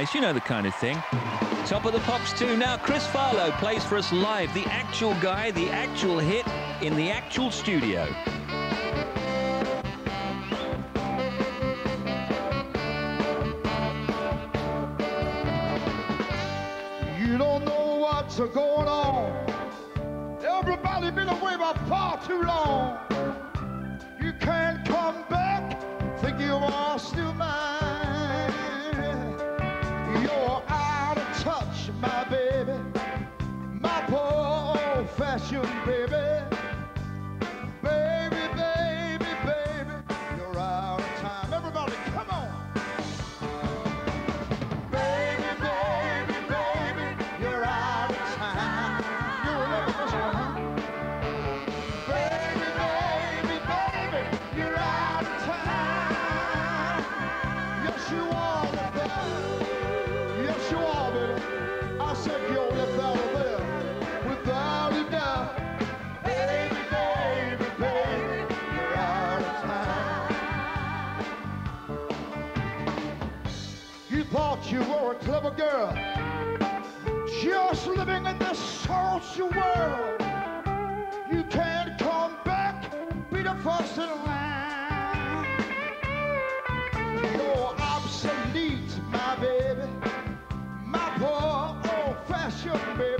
nice, you know the kind of thing. Top of the Pops 2 now, Chris Farlowe plays for us live, the actual guy, the actual hit in the actual studio. You don't know what's going on. Everybody been away by far too long. thought you were a clever girl. Just living in this social world. You can't come back, be the first in line. You're obsolete, my baby. My poor old-fashioned baby.